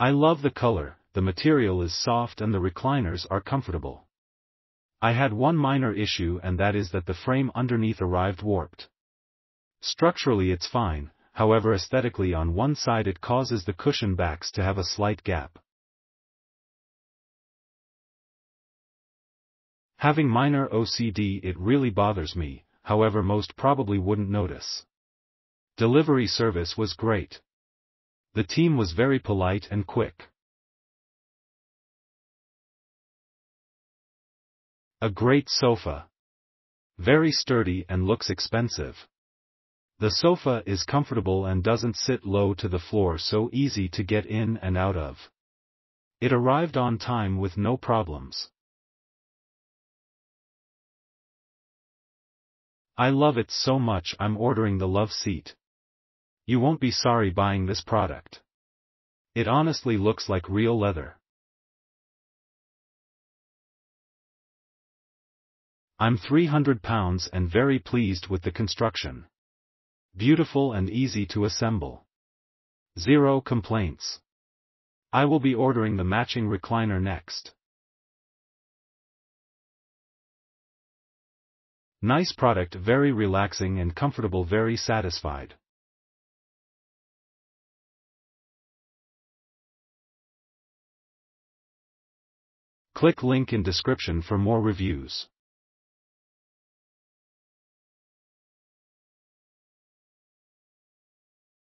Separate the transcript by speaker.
Speaker 1: I love the color, the material is soft and the recliners are comfortable. I had one minor issue and that is that the frame underneath arrived warped. Structurally it's fine, however aesthetically on one side it causes the cushion backs to have a slight gap. Having minor OCD it really bothers me, however most probably wouldn't notice. Delivery service was great. The team was very polite and quick. A great sofa. Very sturdy and looks expensive. The sofa is comfortable and doesn't sit low to the floor so easy to get in and out of. It arrived on time with no problems. I love it so much I'm ordering the love seat. You won't be sorry buying this product. It honestly looks like real leather. I'm 300 pounds and very pleased with the construction. Beautiful and easy to assemble. Zero complaints. I will be ordering the matching recliner next. Nice product very relaxing and comfortable very satisfied. Click link in description for more reviews.